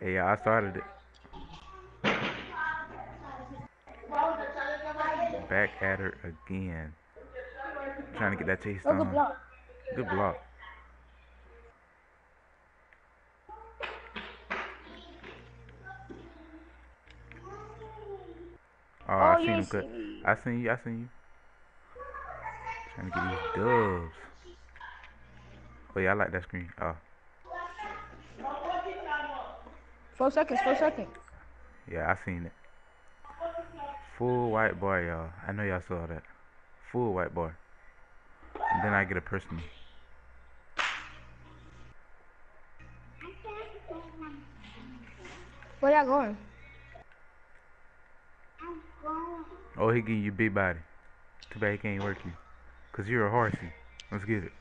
Hey, yeah, I started it. Back at her again. Trying to get that taste Oh, good block. Good block. Oh, I Oh, seen him cut. see. I seen you. I seen you. Trying to get these dubs. Oh yeah, I like that screen. Oh Four seconds, four seconds. yeah, I seen it. Full white boy, y'all. I know y'all saw that. Full white boy. And then I get a personal. Where y'all going? Oh, he getting you big body. Too bad he can't work you. Cause you're a horsey. Let's get it.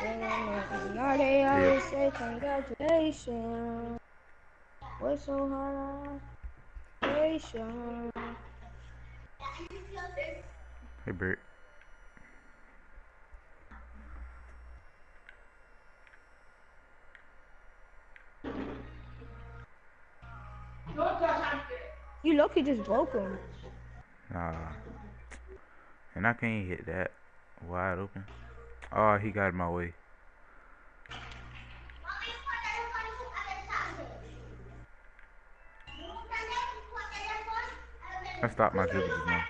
Now they always say congratulations. What's so hard? Congratulations. Hey, Bert. You lucky just broke him. Nah. And I can't hit that. Wide open. Oh, he got in my way. I stopped my dribble just now.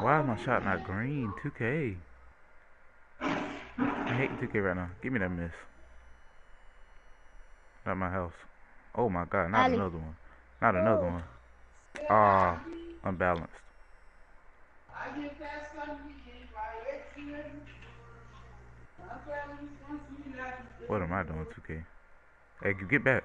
Why is my shot not green? 2K. I hate 2K right now. Give me that miss. Not my house. Oh my god, not Ali. another one. Not another one. Ah, unbalanced. What am I doing, 2K? Hey, get back.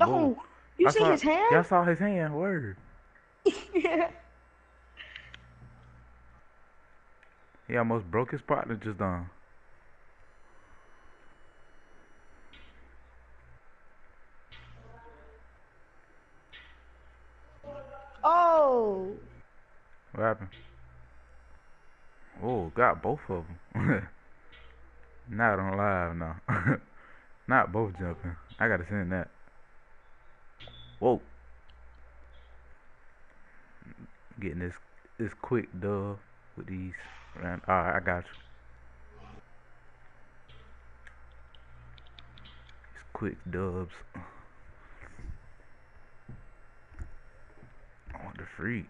Oh, you I see saw- his hand? Y'all saw his hand. Word. yeah. He almost broke his partner just done. oh. What happened? Oh, got both of them. Not on live now. Not both jumping. I gotta send that. Whoa. Getting this this quick dub with these. Alright, I got you. These quick dubs. I want the free.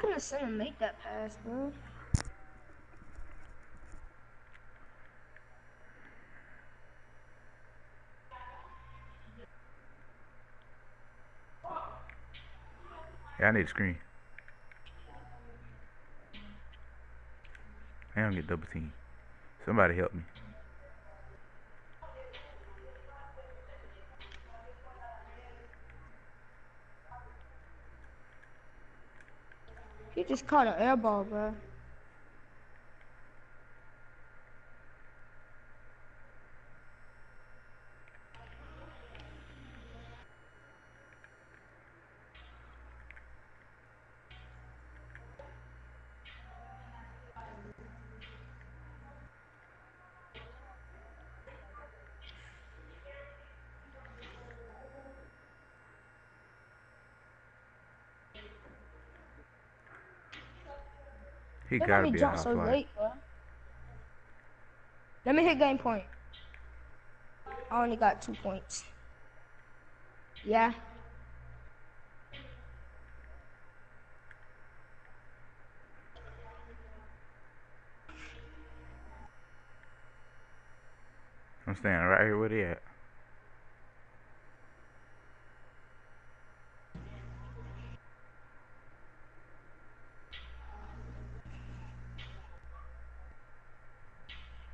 Could have seen him make that pass, bro. Yeah, I need a screen. I don't get double team. Somebody help me. He just caught an air ball, bro. He gotta be a so late, bro. Let me hit game point. I only got two points. Yeah. I'm standing right here where they at.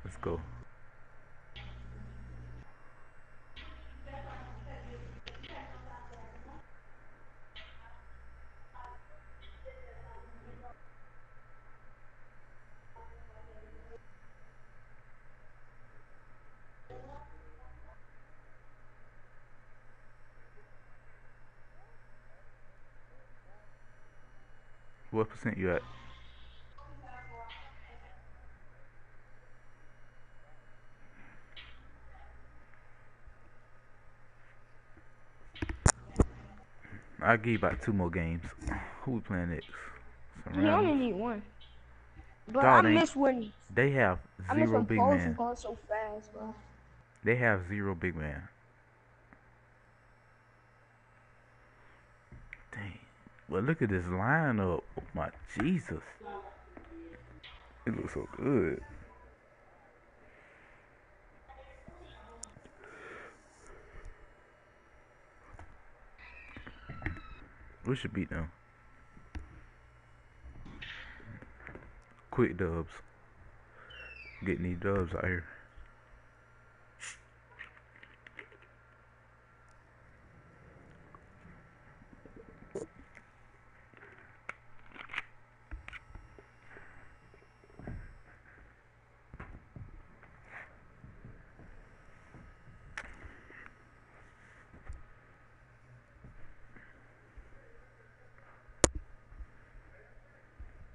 Let's go. What percent you at? I'll give you about two more games. Who we playing next? You Surround- only need one. But Dog, I they- miss when They have I zero big man. so fast, bro. They have zero big man. Dang. Well, look at this lineup. Oh my Jesus. It looks so good. We should beat them. Quick dubs. Getting these dubs out here.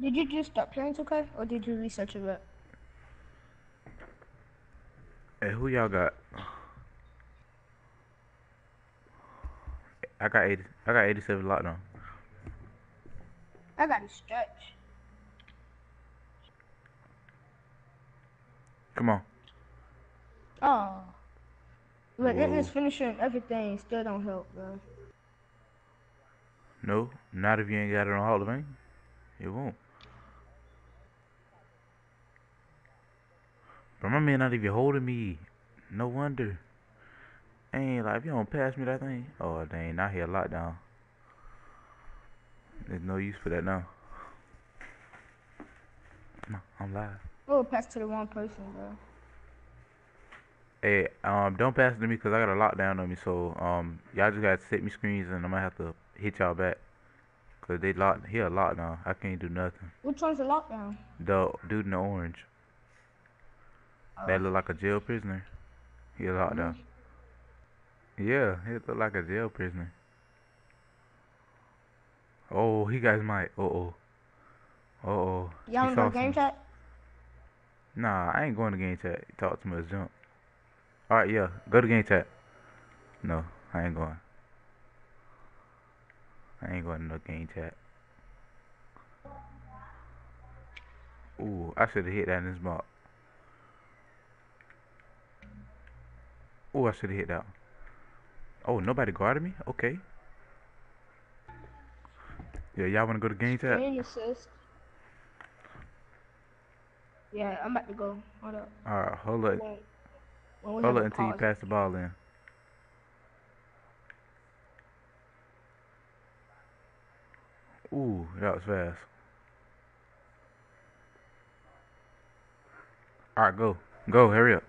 Did you just stop playing 2K or did you research a bit? Hey, who y'all got? I got 80. I got 87 lockdown. I got a stretch. Come on. Oh. But Whoa. this finishing everything still don't help, bro. No, not if you ain't got it on Hall of Fame. It won't. But my man not even holding me. No wonder. Ain't like if you don't pass me that thing. Oh dang, now he a lockdown. There's no use for that now. No, I'm live. Oh, pass to the wrong person, bro. Hey, um, don't pass it to me because I got a lockdown on me. So, um, y'all just gotta set me screens and I'm gonna have to hit y'all back. Cause they locked, he a lockdown. I can't do nothing. Which one's the lockdown? The dude in the orange, that look like a jail prisoner. He locked lockdown. Yeah, he look like a jail prisoner. Oh, he got his mic. Uh oh. Uh oh. Y'all wanna go game chat? Nah, I ain't going to game chat. Talk too much junk. Alright, yeah. Go to game chat. No, I ain't going. I ain't going to no game chat. Ooh, I should have hit that in this mark. Ooh, I should have hit that. Oh, nobody guarded me? Okay. Yeah, y'all want to go to game chat? Assist. Yeah, I'm about to go. Hold up. Alright, hold up. When, when we Hold up until you pass the ball in. Ooh, that was fast. Alright, go. Go, hurry up.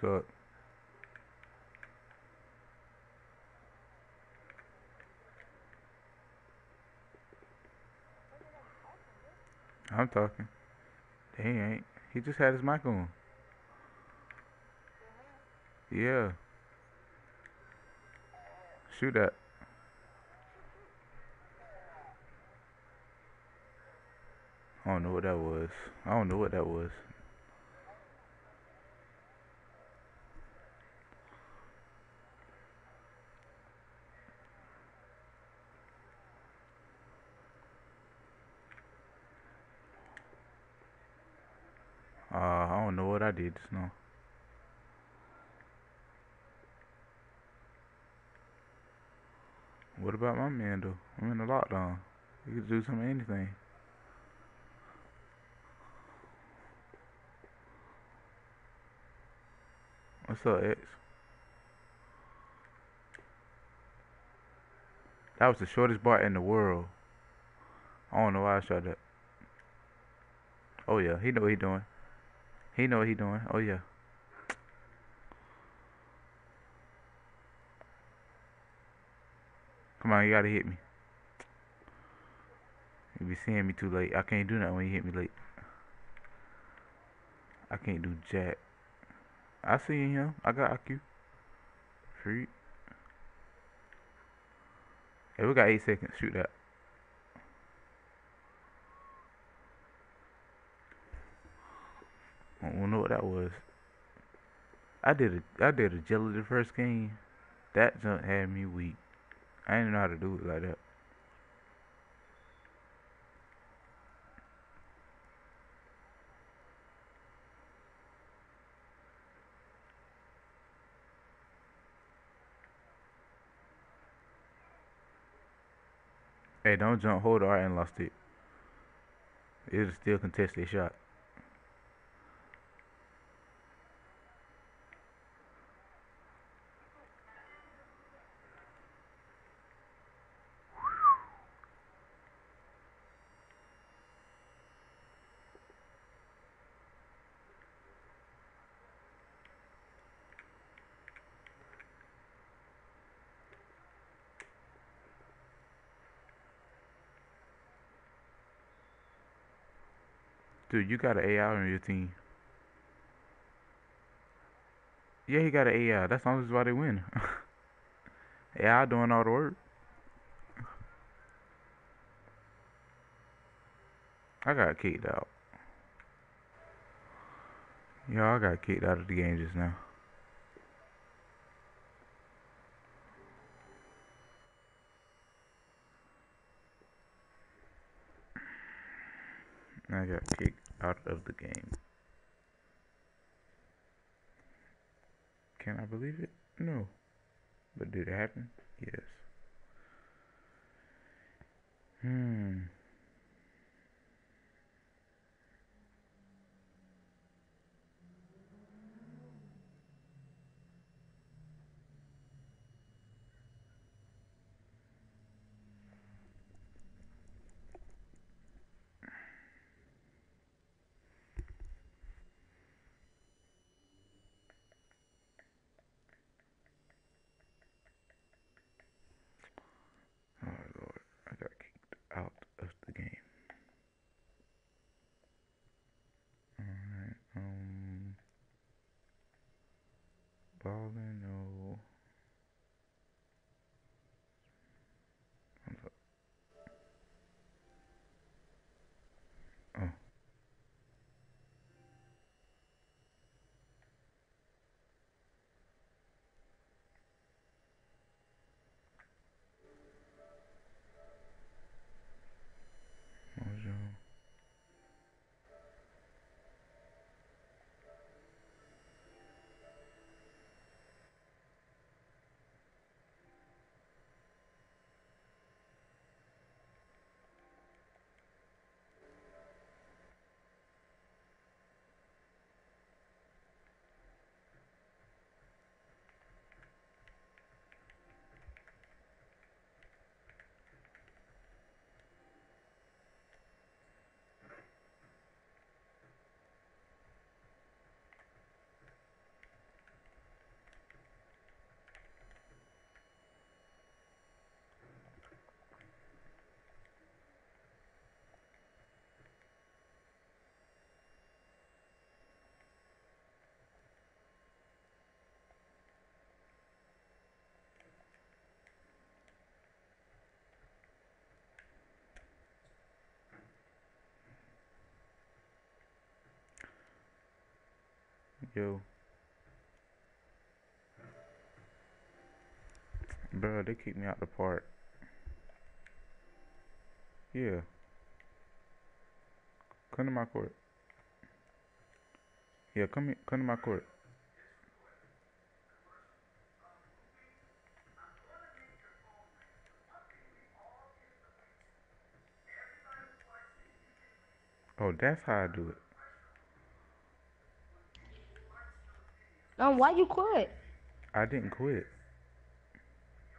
So, I'm talking. He ain't. He just had his mic on. Yeah. Shoot that. I don't know what that was. I don't know what that was. Uh, I don't just now. What about my man though? I'm in a lockdown. He could do some anything. What's up, X? That was the shortest bar in the world. I don't know why I shot that. Oh yeah, he know what he doing. He know what he doing. Oh yeah. Come on, you gotta hit me. You be seeing me too late. I can't do nothing when you hit me late. I can't do jack. I see him. I got IQ. Free. Hey, we got eight seconds. Shoot that. I don't know what that was. I did a I did a jelly the first game. That jump had me weak. I didn't know how to do it like that. Hey, don't jump, hold R and lost it. It's still contested shot. Dude, you got an AI on your team. Yeah, he got an AI. That's honestly why they win. AI doing all the work. I got kicked out. Yo, I got kicked out of the game just now. I got kicked out of the game. Can I believe it? No. But did it happen? Yes. Hmm. Oh Lord, I got kicked out of the game. Alright, um balling no Yo. Bro, they kicked me out the park. Yeah. Come to my court. Yeah, come here, come to my court. Oh, that's how I do it. Um, why you quit? I didn't quit.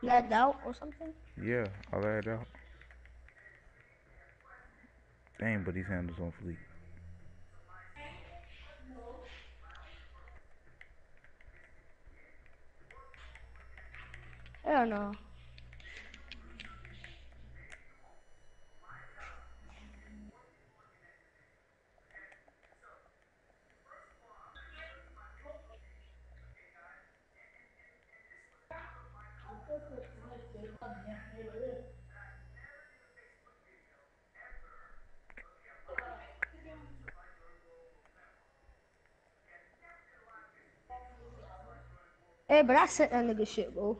Lagged out or something? Yeah, I lagged out. Dang, but these handles on fleek. Hell no. Hey, but I sent that nigga shit, bro.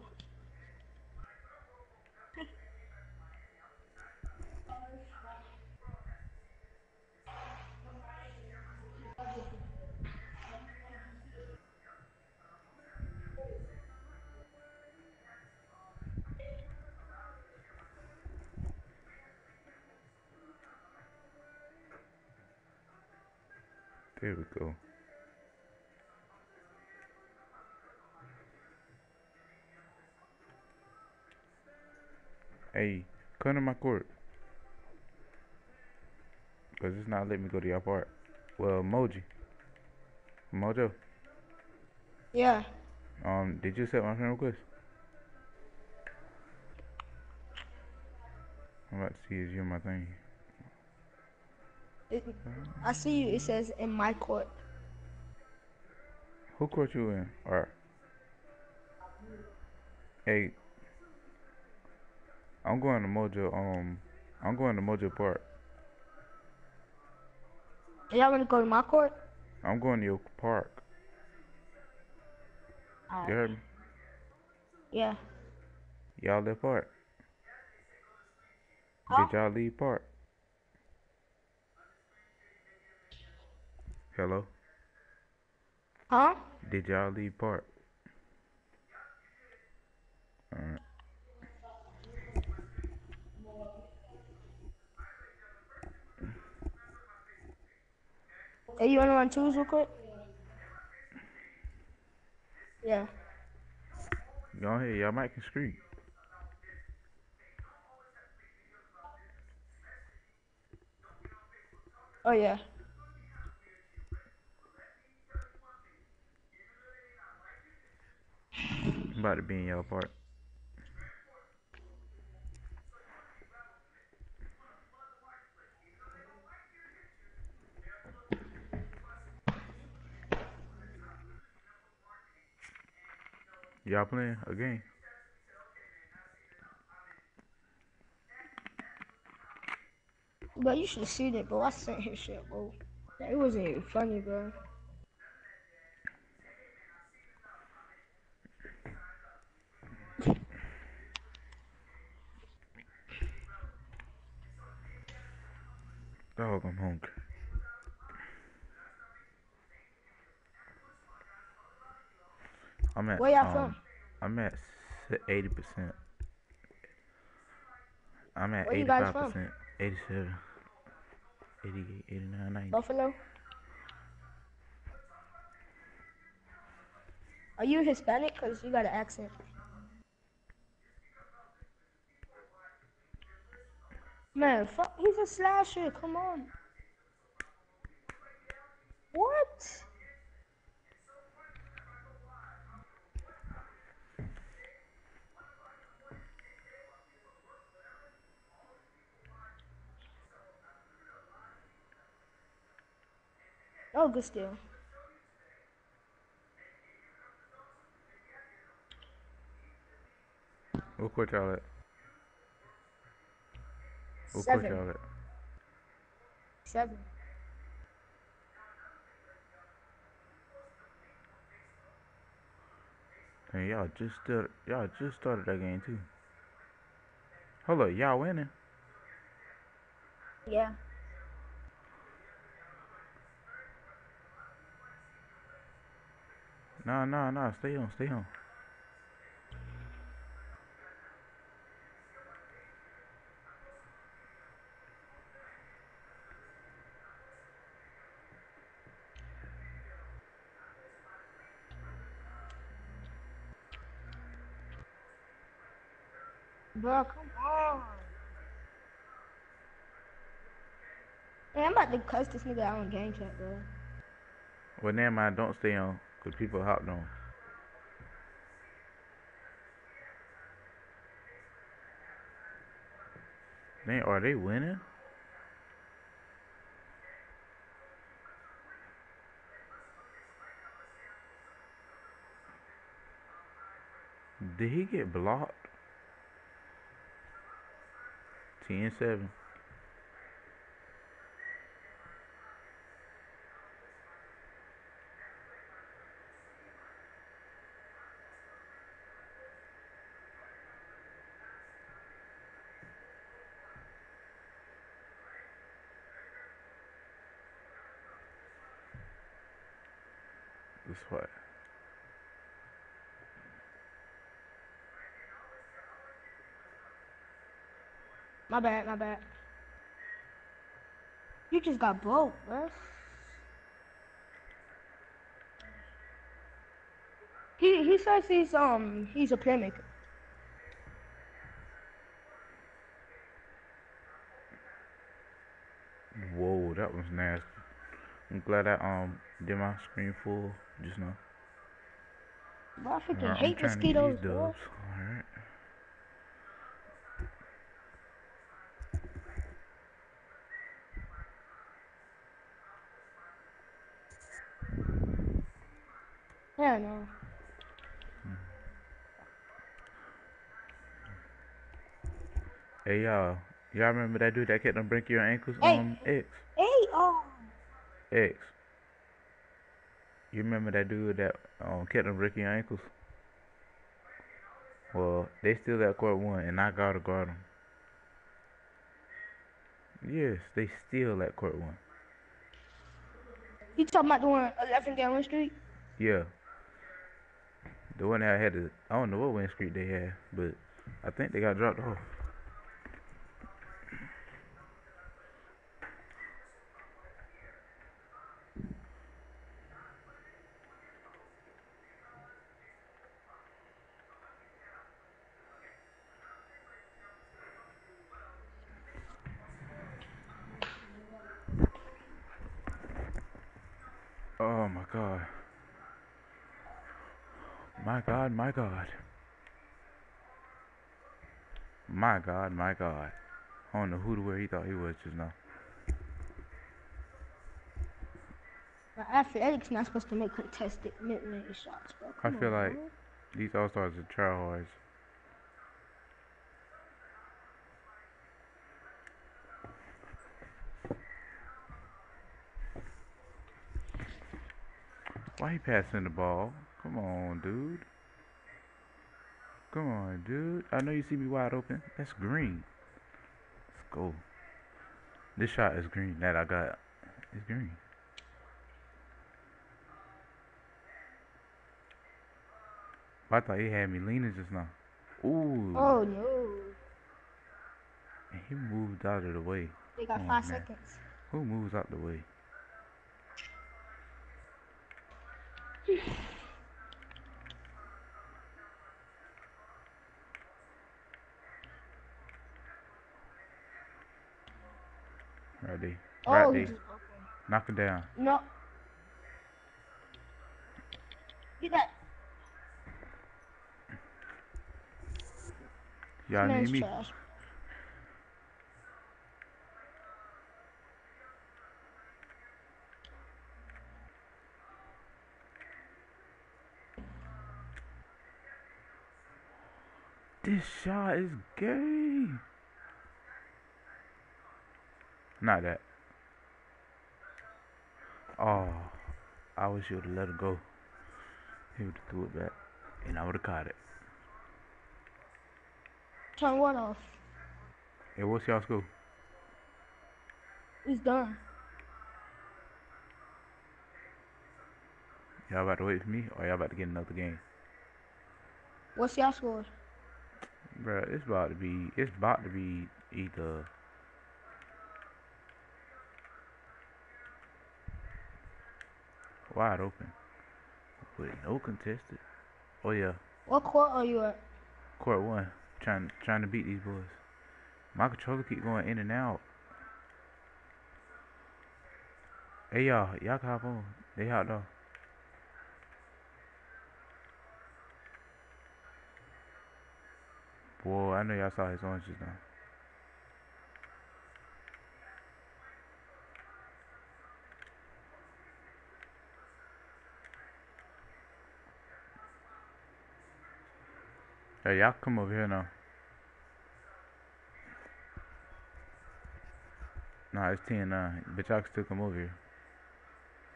Hey, come to my court. Cause it's not letting me go to your part. Well, Moji. Mojo. Yeah. Um, did you accept my friend request? I'm about to see if you're my thing. It, I see you. It says in my court. Who court you in? Or hey, I'm going to Mojo. Um, I'm going to Mojo Park. Y'all wanna go to my court? I'm going to your park. You heard me? Yeah. Y'all left park. Huh? Did y'all leave park? Hello? Huh? Did y'all leave park? Alright. Hey, you wanna run twos real quick? Yeah. Go ahead, y'all might can scream. Oh yeah. I'm about to be in y'all park. Y'all playing a game? But you should have seen it, bro. I sent his shit, bro. It wasn't even funny, bro. Dog, I'm hungry. I'm at Where y'all um, from? I'm at eighty percent. I'm at eighty five percent, 87, 88, 89, 90. Buffalo? Are you Hispanic? Cause you got an accent. Man, fuck, he's a slasher. Come on. What? Oh, good. What court y'all at? What court Seven. y'all at? Seven. And y'all just started, y'all just started that game too. Hold up, y'all winning? Yeah. Nah, nah, nah. Stay on, stay on. Bro, come on. Hey, I'm about to cuss this nigga out on game chat, bro. Well, never mind. Don't stay on, cause people hopped on. They are they winning? Did he get blocked? 10 7. This what? My bad, my bad. You just got broke, bro. He he says he's um he's a playmaker. Whoa, that was nasty. I'm glad I um did my screen full just now. Bro, I freaking Alright, I'm hate mosquitoes, bro. dubs. Alright. Hell no. Hey y'all, y'all remember that dude that kept on breaking your ankles? Hey. Um, X, Hey, oh. X. You remember that dude that um kept on breaking your ankles? Well, they still at court one, and I gotta guard them. Yes, they still at court one. You talking about the one 11 Gallon Street? Yeah. The one that had the I don't know what win streak they had, but I think they got dropped off. Oh my god. My god, my god. My god, my god. I don't know who to where he thought he was just now. But Athletics not supposed to make contested mid-range shots, bro. I feel on, like bro. these all stars are tryhards. Why he passing the ball? Come on, dude. Come on, dude. I know you see me wide open. That's green. Let's go. This shot is green that I got. It's green. I thought he had me leaning just now. Ooh. Oh no. And he moved out of the way. They got five man. seconds. Who moves out the way? Ready. Oh, Ready. okay. Knock him down. No. Get that. Y'all man's need me. trash. This shot is gay. Not that. Oh, I wish you would have let it go. He would have threw it back, and I would have caught it. Turn what off? Hey, what's y'all score? It's done. Y'all about to wait for me, or y'all about to get another game? What's y'all score? Bruh, it's about to be, it's about to be either wide open. with no contested. Oh yeah, What court are you at? court one. Trying, trying to beat these boys. My controller keep going in and out. Hey y'all, y'all can hop on. They hot dog. Boy, I know y'all saw his oranges now. Hey, y'all come over here now. Nah, it's 10 9. But y'all can still come over here.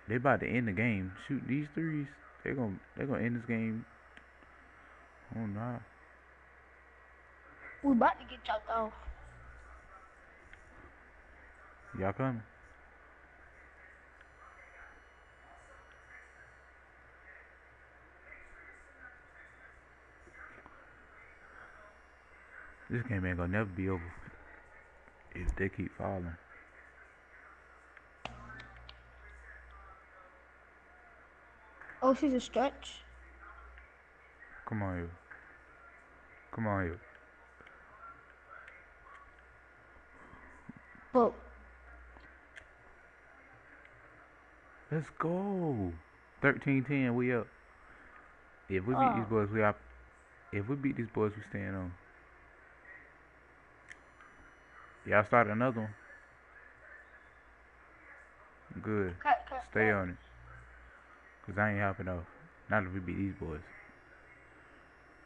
They about to end the game. Shoot these threes. They gon' they gonna end this game. Oh nah. We about to get chopped off. Y'all coming? This game ain't gonna never be over if they keep falling. Oh, she's a stretch. Come on, you. Come on, you. But Let's go. 13-10, we up. If we beat Oh. these boys, we up. If we beat these boys, we staying on. Y'all start another one. Good. cut, cut, Stay cut. on it. Cause I ain't hopping off. Not if we beat these boys.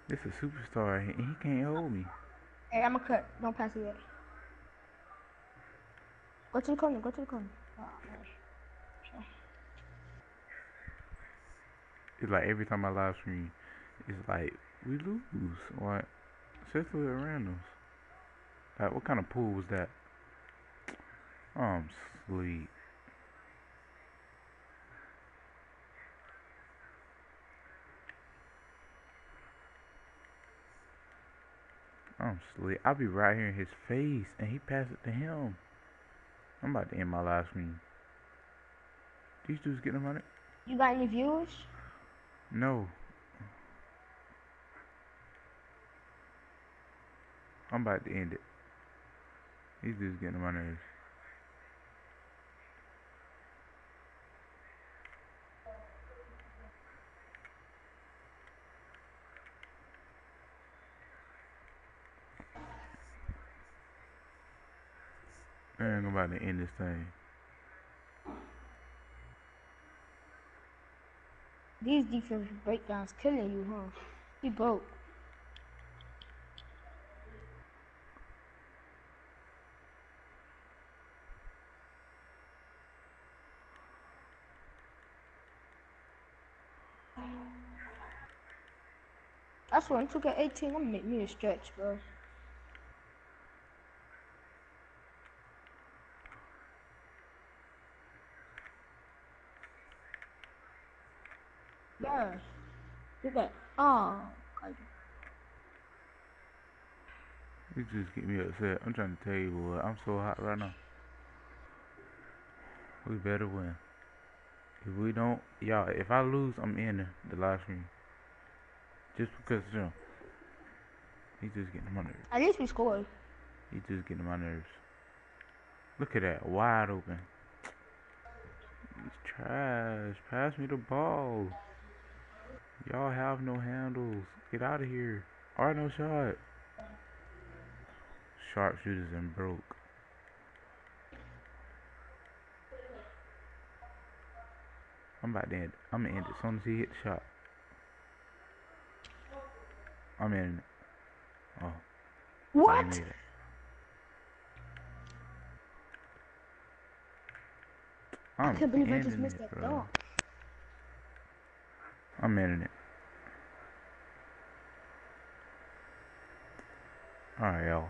This is a superstar and he can't hold me. Hey, I'm gonna cut. Don't pass it yet. Go to the corner. Go to the corner. Oh. It's like every time I live stream, it's like we lose. What? Especially with randoms. Like what kind of pool was that? Oh, I'm sleep. I'm sleep. I'll be right here in his face and he passed it to him. I'm about to end my live stream. These dudes getting money. You got any viewers? No. I'm about to end it. These dudes getting on my nerves. Man, I'm about to end this thing. These defensive breakdowns killing you, huh? You broke. That's I took at 18. I'm gonna make me a stretch, bro. Yeah. Look at. Oh. You just get me upset. I'm trying to tell you what, I'm so hot right now. We better win. If we don't, y'all, if I lose, I'm in the live stream. Just because, you know, he's just getting on my nerves. At least we scored. He's just getting on my nerves. Look at that, wide open. He's trash. Pass me the ball. Y'all have no handles. Get out of here. Or no shot. Sharpshooters and broke. I'm about to end. I'm gonna end it as soon as he hit the shot. Oh, I'm in. Oh, What? I can't believe I just missed it, that dunk. I'm ending it. Alright, y'all.